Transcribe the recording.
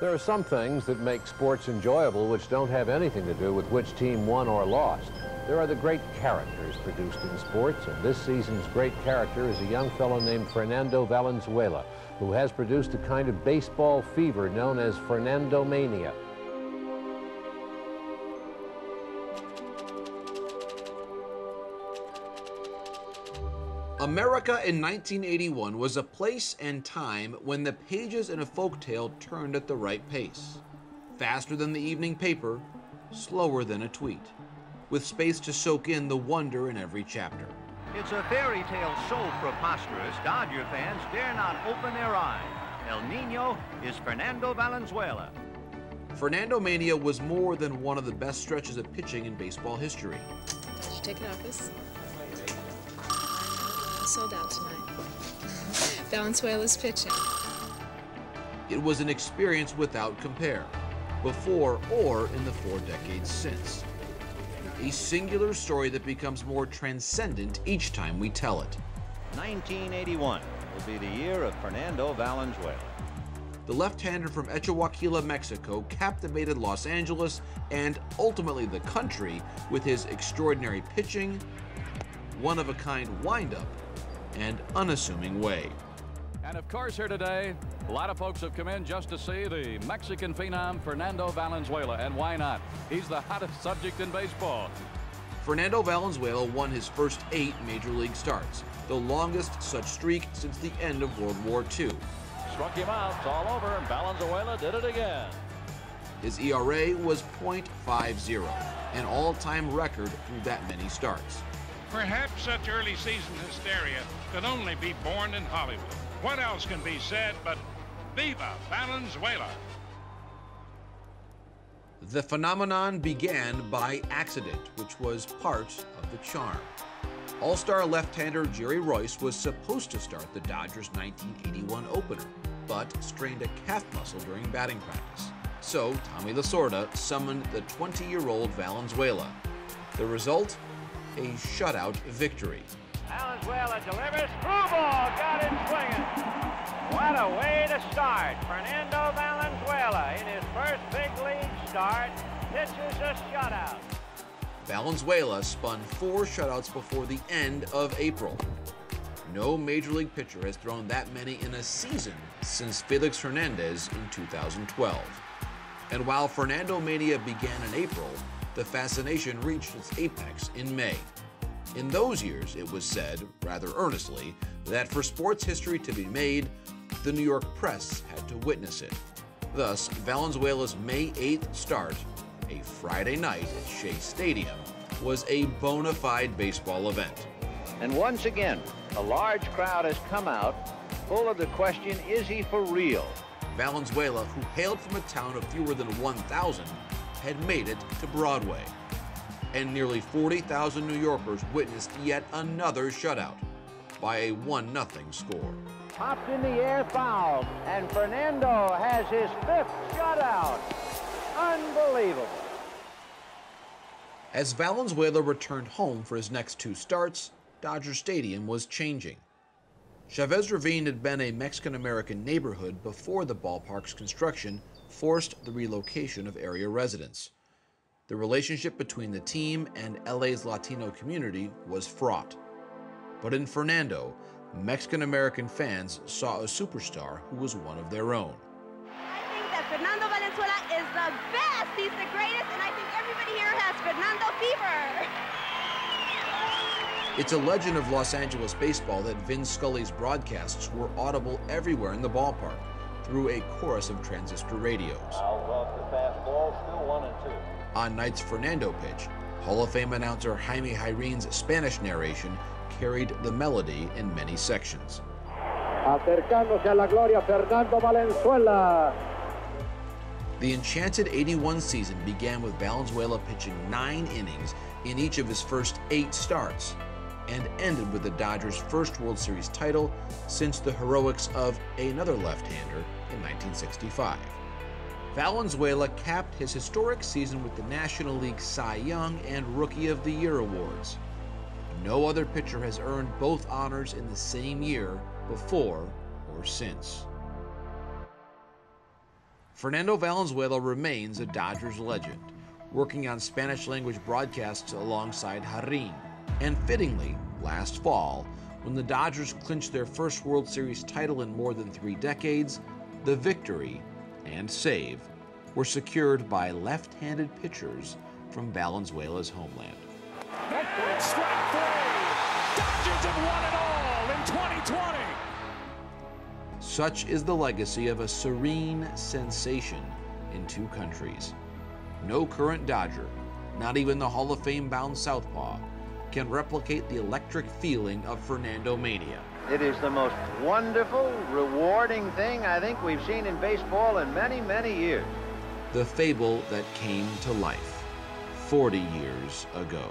There are some things that make sports enjoyable which don't have anything to do with which team won or lost. There are the great characters produced in sports, and this season's great character is a young fellow named Fernando Valenzuela, who has produced a kind of baseball fever known as Fernandomania. America in 1981 was a place and time when the pages in a folktale turned at the right pace. Faster than the evening paper, slower than a tweet, with space to soak in the wonder in every chapter. It's a fairy tale so preposterous, Dodger fans dare not open their eyes. El Nino is Fernando Valenzuela. Fernandomania was more than one of the best stretches of pitching in baseball history. Did you take it off this? Sold out tonight. Valenzuela's pitching. It was an experience without compare, before or in the four decades since. A singular story that becomes more transcendent each time we tell it. 1981 will be the year of Fernando Valenzuela. The left-hander from Etchohuaquila, Mexico captivated Los Angeles and ultimately the country with his extraordinary pitching, one-of-a-kind windup, and unassuming way. And of course, here today, a lot of folks have come in just to see the Mexican phenom Fernando Valenzuela, and why not? He's the hottest subject in baseball. Fernando Valenzuela won his first eight major league starts, the longest such streak since the end of World War II. Struck him out, it's all over, and Valenzuela did it again. His ERA was .50, an all-time record through that many starts. Perhaps such early season hysteria could only be born in Hollywood. What else can be said but Viva Valenzuela? The phenomenon began by accident, which was part of the charm. All-star left-hander Jerry Reuss was supposed to start the Dodgers' 1981 opener, but strained a calf muscle during batting practice. So Tommy Lasorda summoned the 20-year-old Valenzuela. The result? A shutout victory. Valenzuela delivers. Screwball got him swinging. What a way to start. Fernando Valenzuela in his first big league start pitches a shutout. Valenzuela spun four shutouts before the end of April. No major league pitcher has thrown that many in a season since Felix Hernandez in 2012. And while Fernandomania began in April, the fascination reached its apex in May. In those years, it was said, rather earnestly, that for sports history to be made, the New York press had to witness it. Thus, Valenzuela's May 8th start, a Friday night at Shea Stadium, was a bona fide baseball event. And once again, a large crowd has come out full of the question, is he for real? Valenzuela, who hailed from a town of fewer than 1,000, had made it to Broadway and nearly 40,000 New Yorkers witnessed yet another shutout by a 1 0 score. Popped in the air foul, and Fernando has his fifth shutout. Unbelievable. As Valenzuela returned home for his next two starts, Dodger Stadium was changing. Chavez Ravine had been a Mexican American neighborhood before the ballpark's construction forced the relocation of area residents. The relationship between the team and LA's Latino community was fraught. But in Fernando, Mexican American fans saw a superstar who was one of their own. I think that Fernando Valenzuela is the best. He's the greatest, and I think everybody here has Fernando fever. It's a legend of Los Angeles baseball that Vin Scully's broadcasts were audible everywhere in the ballpark through a chorus of transistor radios. I'll walk the fastball, still one and two. On night's Fernando pitch, Hall of Fame announcer Jaime Jarrín's Spanish narration carried the melody in many sections. Acercándose a la gloria, Fernando Valenzuela. The enchanted 81 season began with Valenzuela pitching nine innings in each of his first eight starts and ended with the Dodgers' first World Series title since the heroics of another left-hander in 1965. Valenzuela capped his historic season with the National League Cy Young and Rookie of the Year awards. No other pitcher has earned both honors in the same year before or since. Fernando Valenzuela remains a Dodgers legend, working on Spanish language broadcasts alongside Jarrín. And fittingly, last fall, when the Dodgers clinched their first World Series title in more than three decades, the victory and save were secured by left handed pitchers from Valenzuela's homeland. Dodgers have won it all in 2020! Such is the legacy of a serene sensation in two countries. No current Dodger, not even the Hall of Fame bound Southpaw, can replicate the electric feeling of Fernandomania. It is the most wonderful, rewarding thing I think we've seen in baseball in many, many years. The fable that came to life 40 years ago.